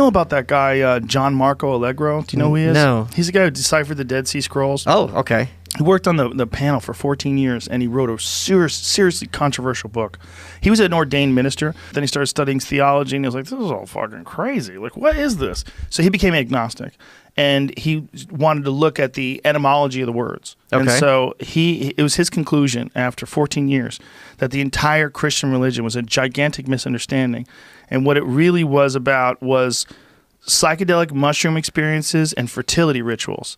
know about that guy, uh, John Marco Allegro? Do you know who he is? No. He's the guy who deciphered the Dead Sea Scrolls. Oh, okay. He worked on the, the panel for 14 years and he wrote a serious, seriously controversial book. He was an ordained minister. Then he started studying theology and he was like, this is all fucking crazy. Like, what is this? So he became agnostic and he wanted to look at the etymology of the words. Okay. And so he it was his conclusion after 14 years that the entire Christian religion was a gigantic misunderstanding. And what it really was about was psychedelic mushroom experiences and fertility rituals.